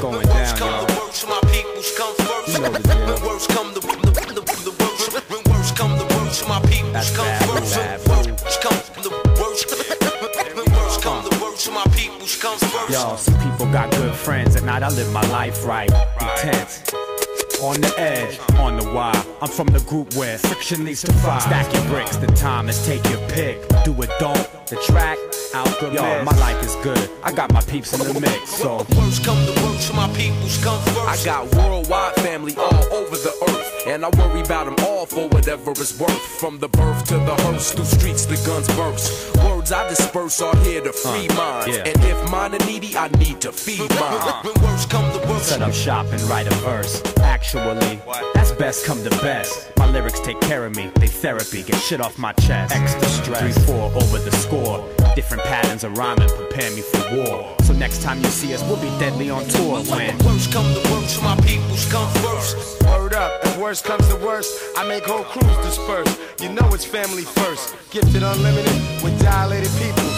going down, y'all. My peoples come first. You know the deal. When worst come the, the, the, the worst. When come the worst, my peoples come first. When worst come the worst. When worst come the worst, my peoples come first. Yo, some people got good friends, and night I live my life right. Intense. On the edge, on the wire. I'm from the group where friction leads to fire. Stack your bricks, the time is take your pick. Do it, don't. The track, out alchemist. Yo, my life is good. I got my peeps in the mix, so. Worst come the worst, my peoples come first. I got worldwide family all over the earth, and I worry about them all for whatever it's worth. From the birth to the hearse, through streets the guns burst. Words I disperse are here to free uh, minds, yeah. and if mine are needy, I need to feed mine. When worst come Set up shop and write a verse. Actually, that's best come to best. My lyrics take care of me, they therapy, get shit off my chest. Extra stress, 3 4 over the score. Different patterns of rhyming prepare me for war. So next time you see us, we'll be deadly on tour when. When worst come the worst, my peoples come first. Word up, if worst comes to worst, I make whole crews disperse. You know it's family first. Gifted unlimited with dilated people.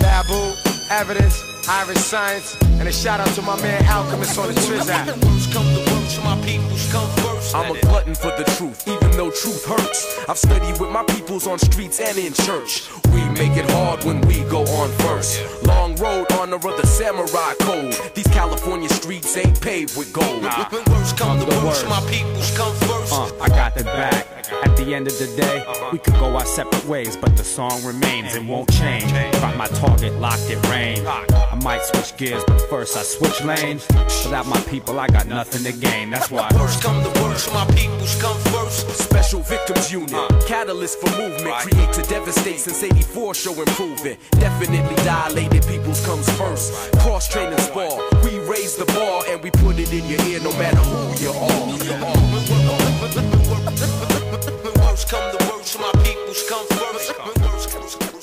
Babu, evidence, Iriscience, and a shout out to my man Alchemist on the Triz app. When worst come the worst, my peoples come first. I'm a glutton for the truth, even though truth hurts. I've studied with my peoples on streets and in church. We make it hard when we go on first. Long road, honor of the samurai code. These California streets ain't paved with gold. When worst come the the worst, worst. my peoples come first. Uh, I got the back. At the end of the day, we could go our separate ways, but the song remains and won't change. Got my target locked in range. I might switch gears, but first I switch lanes. Without my people, I got nothing to gain. That's why. Worst come the worst, my peoples come first. Special Victims Unit, uh. catalyst for movement, create to devastate since 84, show improvement. Definitely dilated peoples comes first. Cross training spar, we raise the bar and we put it in your ear no matter who you are.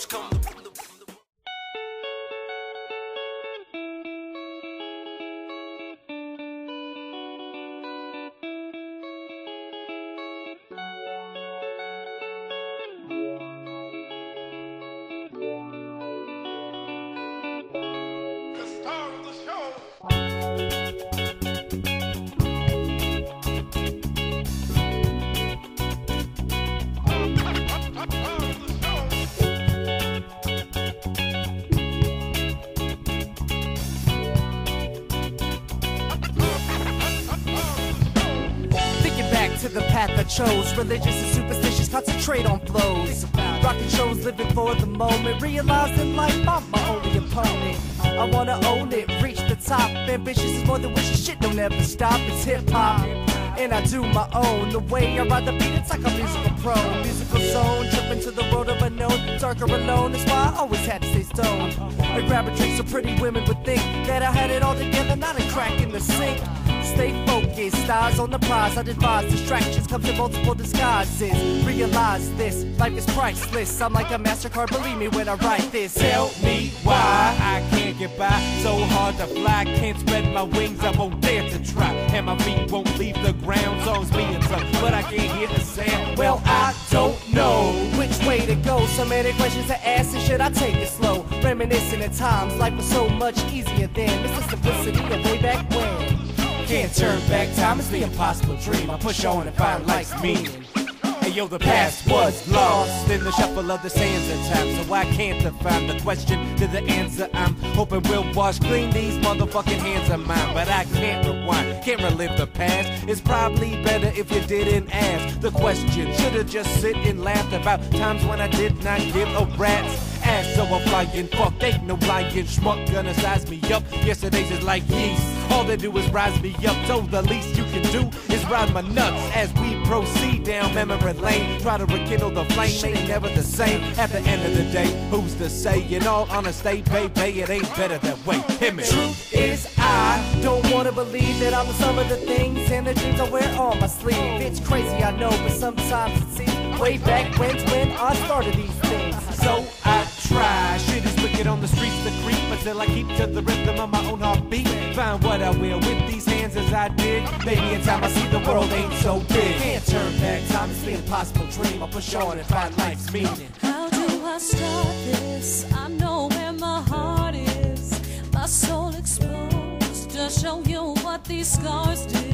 Come the path I chose, religious and superstitious, concentrate on flows. Rocking shows, living for the moment, realizing life I'm my only opponent. I wanna own it, reach the top. Ambitious is more than wishes, shit don't ever stop. It's hip hop. And I do my own. The way I ride the beat, it's like a musical pro. Musical zone, tripping to the road of unknown. Darker alone, that's why I always had to stay stoned. I grab a drink so pretty women would think that I had it all together, not a crack in the sink. Stay focused, stars on the prize. I advise distractions comes in multiple disguises. Realize this, life is priceless. I'm like a MasterCard, believe me when I write this. Tell me why I can't get by. So hard to fly, can't spread my wings. I won't dare to try, and my feet won't leave the ground. Songs being sung, but I can't hear the sound. Well, I don't know. Which way to go? So many questions to ask, and should I take it slow? Reminiscing at times, life was so much easier then. It's the Can't turn back time, it's the impossible dream. I push on and find life's meaning. Hey yo, the past was lost in the shuffle of the sands at times. So I can't define the question to the answer. I'm hoping we'll wash clean these motherfucking hands of mine. But I can't rewind, can't relive the past. It's probably better if you didn't ask the question. Should've just sit and laughed about times when I did not give a rat's ass. So I'm flying, fuck, ain't no lying schmuck gonna size me up. Yesterday's is like yeast. All they do is rise me up. So the least you can do is ride my nuts as we proceed down memory lane. Try to rekindle the flame, ain't never the same. At the end of the day, who's to say? In all honesty, baby, it ain't better that way. Hit me. Truth is, I don't wanna believe that I'm some of the things and the dreams I wear on my sleeve. It's crazy, I know, but sometimes it seems way back when's when I started these things. So I try. Wicked on the streets, the creep, but still I keep to the rhythm of my own heartbeat. Find what I will with these hands as I did. Maybe in time I see the world ain't so big. Can't turn back, time is the impossible dream. I push on and find life's meaning. How do I start this? I know where my heart is. My soul exposed to show you what these scars did.